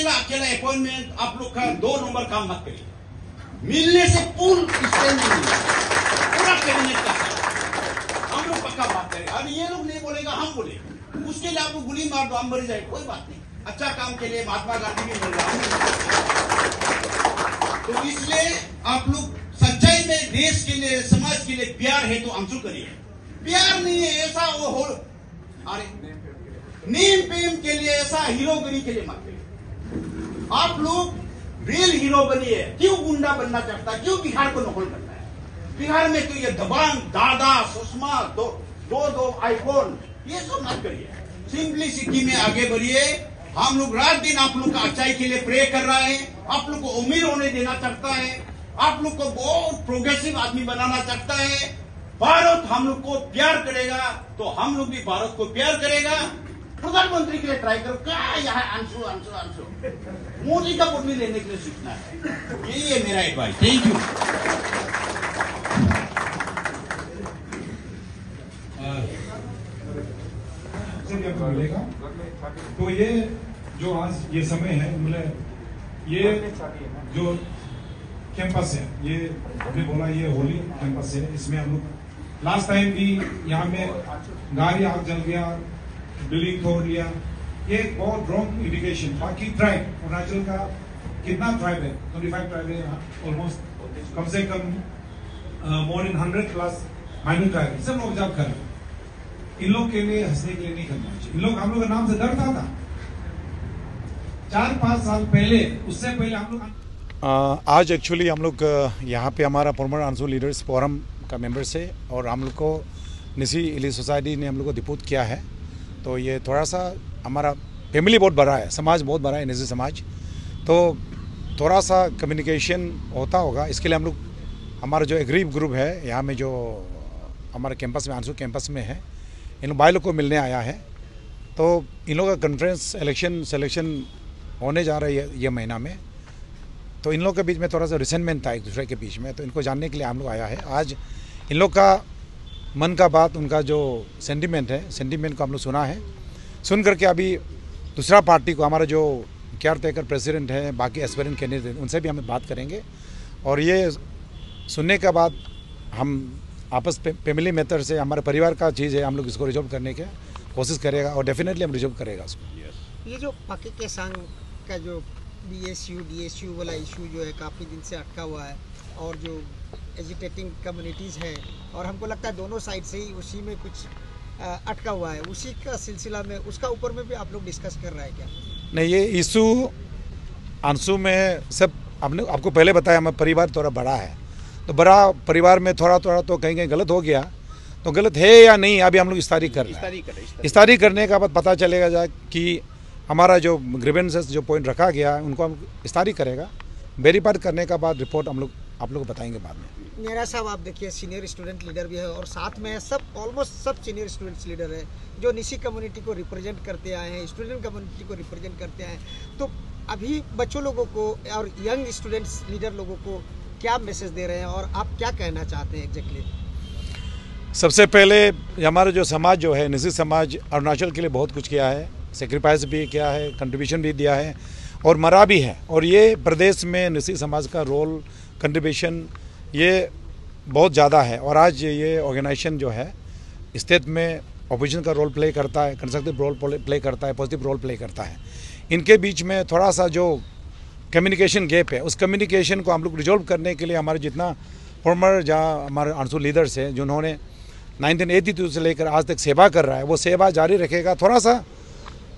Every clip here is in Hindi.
अकेला अकेला अपॉइंटमेंट आप लोग का दो नंबर काम मत करिए। मिलने से पूर्ण पूरा कैबिनेट का हम लोग पक्का बात करेंगे अब ये लोग नहीं बोलेगा, हम बोले उसके लिए आप लोग गोली मार दो, हम मर जाए कोई बात नहीं। अच्छा काम के लिए महात्मा गांधी भी मिल रहा तो इसलिए आप लोग सच्चाई में देश के लिए, समाज के लिए प्यार है तो आँसू करिए। प्यार नहीं है, ऐसा वो हो अरे, नीम प्रेम के लिए, ऐसा हीरोगिरी के लिए मत करिए। आप लोग रियल हीरो बनिए। क्यों गुंडा बनना चाहता है? क्यों बिहार को नकल करना है? बिहार में तो ये दबांग दादा, सुषमा, दो दो दो आईफोन ये सब मत करिए। सिंपली सिटी में आगे बढ़िए। हम लोग रात दिन आप लोग का अच्छाई के लिए प्रे कर रहे हैं। आप लोग को उम्मीद होने देना चाहता है। आप लोग को बहुत प्रोग्रेसिव आदमी बनाना चाहता है। भारत हम लोग को प्यार करेगा तो हम लोग भी भारत को प्यार करेगा। प्रधानमंत्री के लिए ट्राई करो। क्या यहाँ आँसू आँसू आँसू मोदी का पदवी लेने के लिए सीखना है। यही है मेरा एडवाइस थैंक यू तो ये जो आज ये समय है मतलब ये जो कैंपस है, ये हमने बोला ये होली कैंपस है, इसमें हम लोग लास्ट टाइम भी यहाँ में गाड़ी आग जल गया बिल्डिंग तोड़ लिया ये बहुत रॉन्ग इंडिकेशन बाकी ट्राइब अरुणाचल का कितना ट्राइब है? ट्वेंटी फाइव ट्राइब है ऑलमोस्ट कम से कम more than hundred plus minor tribe सब लोग जॉब कर इन लोग के लिए हंसने के लिए नहीं करना चाहिए। इन लोग, हम लोग के नाम से डरता था चार पाँच साल पहले, उससे पहले हम लोग आज एक्चुअली हम लोग यहाँ पे हमारा फॉर्मर आँसू लीडर्स फोरम का मेंबर्स है और हम लोग को निसी इली सोसाइटी ने हम लोग को डिपूट किया है। तो ये थोड़ा सा हमारा फैमिली बहुत बड़ा है, समाज बहुत बड़ा है निजी समाज। तो थोड़ा सा कम्युनिकेशन होता होगा, इसके लिए हम लोग, हमारा जो एग्रीव ग्रुप है, यहाँ में जो हमारे कैंपस में आँसू कैंपस में है, इन लोग भाई लोग को मिलने आया है। तो इन लोगों का कन्फ्रेंस इलेक्शन सिलेक्शन होने जा रहा है ये महीना में। तो इन लोग के बीच में थोड़ा सा रिसेंटमेंट था एक दूसरे के बीच में तो इनको जानने के लिए हम लोग आया है। आज इन लोग का मन का बात उनका जो सेंटिमेंट है सेंटिमेंट को हम लोग सुना है। सुन करके अभी दूसरा पार्टी को हमारा जो केयर टेकर प्रेसिडेंट है बाकी एस्पेरेंट कैंडिडेट उनसे भी हम बात करेंगे। और ये सुनने के बाद हम आपस पे फैमिली मेथड से हमारे परिवार का चीज़ है हम लोग इसको रिजॉल्व करने की कोशिश करेगा और डेफिनेटली हम रिजॉल्व करेगा उसको। ये जो पाकि के संग का जो B S U D S U वाला इशू जो है काफ़ी दिन से अटका हुआ है और जो एजिटेटिंग कम्युनिटीज़ है। और हमको लगता है दोनों साइड से ही उसी में कुछ अटका हुआ है। उसी का सिलसिला में उसका ऊपर में भी आप लोग डिस्कस कर रहे हैं क्या? नहीं ये इशू आँसू में सब आपने आपको पहले बताया हमारा परिवार थोड़ा बड़ा है। तो बड़ा परिवार में थोड़ा थोड़ा तो कहीं कहीं गलत हो गया। तो गलत है या नहीं अभी हम लोग इस्तारी कर रहे हैं। इस्तारी करने का बाद पता चलेगा जा कि हमारा जो ग्रीवेंसेस जो पॉइंट रखा गया है उनको हम इस्तारी करेगा। वेरीफाई करने का बाद रिपोर्ट हम लोग आप लोग को बताएँगे बाद में। मेरा साहब आप देखिए सीनियर स्टूडेंट लीडर भी है और साथ में सब ऑलमोस्ट सब सीनियर स्टूडेंट्स लीडर है जो निसी कम्युनिटी को रिप्रेजेंट करते आए हैं स्टूडेंट कम्युनिटी को रिप्रेजेंट करते आए हैं। तो अभी बच्चों लोगों को और यंग स्टूडेंट्स लीडर लोगों को क्या मैसेज दे रहे हैं और आप क्या कहना चाहते हैं एग्जैक्टली सबसे पहले हमारा जो समाज जो है निजी समाज अरुणाचल के लिए बहुत कुछ किया है सेक्रीफाइस भी किया है कंट्रीब्यूशन भी दिया है और मरा भी है। और ये प्रदेश में निजी समाज का रोल कंट्रीब्यूशन ये बहुत ज़्यादा है। और आज ये ऑर्गेनाइजेशन जो है स्टेट में ऑपोजिशन का रोल प्ले करता है कंस्ट्रक्टिव रोल प्ले करता है पॉजिटिव रोल प्ले करता है। इनके बीच में थोड़ा सा जो कम्युनिकेशन गैप है, उस कम्युनिकेशन को हम लोग रिजॉल्व करने के लिए हमारे जितना फॉर्मर जहाँ हमारे आँसू लीडर्स हैं, जिन्होंने 1982 से लेकर आज तक सेवा कर रहा है, वो सेवा जारी रखेगा। थोड़ा सा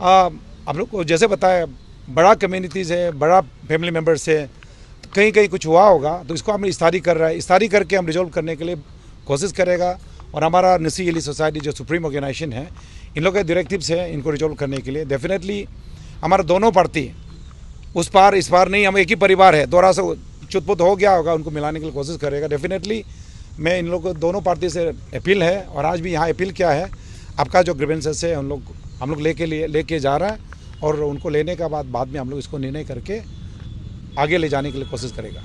आप लोग को जैसे बताया, बड़ा कम्युनिटीज़ है, बड़ा फैमिली मेंबर्स है कहीं कहीं कुछ हुआ होगा तो इसको हम इस्तारी कर रहा है। इस्तारी करके हम रिजॉल्व करने के लिए कोशिश करेगा और हमारा नसी अली सोसाइटी जो सुप्रीम ऑर्गेनाइजेशन है, इन लोगों के डायरेक्टिव्स है, इनको रिजॉल्व करने के लिए। डेफिनेटली हमारा दोनों पार्टी उस पार, इस पार नहीं, हम एक ही परिवार है। थोड़ा सा चुतपुत हो गया होगा, उनको मिलाने की कोशिश करेगा। डेफिनेटली मैं इन लोगों को दोनों पार्टी से अपील है और आज भी यहाँ अपील क्या है। आपका जो ग्रीवेंसेस है, हम लोग हम लोग लेके लिए, लेके जा रहा है और उनको लेने का बाद बाद में हम लोग इसको निर्णय करके आगे ले जाने के लिए कोशिश करेगा।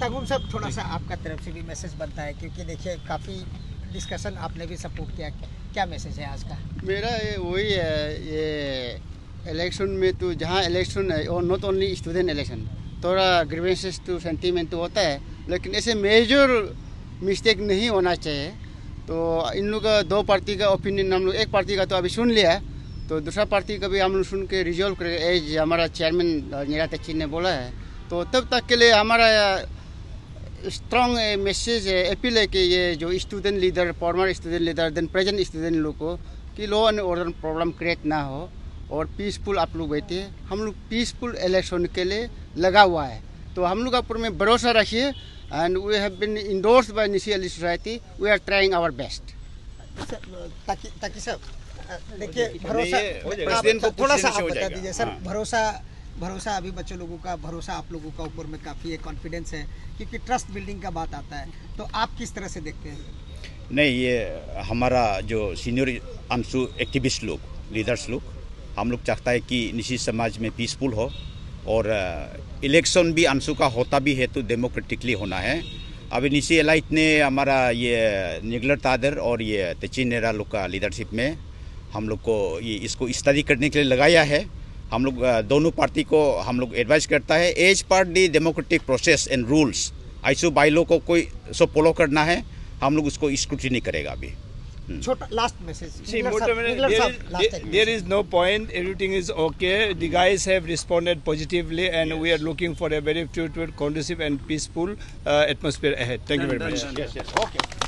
तगुम साहब थोड़ा सा आपका तरफ़ से भी मैसेज बनता है क्योंकि देखिए काफ़ी डिस्कशन आपने भी सपोर्ट किया। क्या मैसेज है आज का? मेरा ये वही है ये इलेक्शन में तो जहाँ इलेक्शन है और नॉट ओनली स्टूडेंट इलेक्शन थोड़ा ग्रीवेंसेस टू सेंटीमेंट तो होता है लेकिन ऐसे मेजर मिस्टेक नहीं होना चाहिए। तो इन लोग का दो पार्टी का ओपिनियन हम लोग एक पार्टी का तो अभी सुन लिया है तो दूसरा पार्टी का भी हम लोग सुन के रिजॉल्व करेंगे। एज हमारा चेयरमैन नीरा तची ने बोला है तो तब तक के लिए हमारा स्ट्रॉन्ग मैसेज है अपील है कि ये जो student leader former student leader then present student लोग को कि law and order problem create ना हो और पीसफुल आप लोग बैठे। हम लोग पीसफुल इलेक्शन के लिए लगा हुआ है। तो हम लोग ऊपर में भरोसा रखिए and we have been endorse by Nyishi elite society we are trying our best ताकि ताकि सर देखिए भरोसा। आप प्रेसिडेंट को थोड़ा सा आप बता दीजिए सर हाँ। भरोसा भरोसा अभी बच्चों लोगों का, भरोसा आप लोगों का ऊपर में काफ़ी है कॉन्फिडेंस है, क्योंकि ट्रस्ट बिल्डिंग का बात आता है। तो आप किस तरह से देखते हैं? नहीं, ये हमारा जो सीनियर अंशु एक्टिविस्ट लोग लीडर्स लोग, हम लोग चाहता है कि निशी समाज में पीसफुल हो और इलेक्शन भी अंशु का होता भी है तो डेमोक्रेटिकली होना है। अभी निशी एलाइट ने हमारा ये निगलर तादर और ये तेची नेरा लोग का लीडरशिप में हम लोग को ये इसको स्टडी करने के लिए लगाया है। हम लोग दोनों पार्टी को हम लोग एडवाइस करता है as part the democratic process and rules ISO bylaw को कोई सो फॉलो करना है हम लोग उसको स्क्रूटी नहीं करेगा अभी। There is no point everything is okay the guys headed positively and we are looking for a very and peaceful atmosphere thank you very much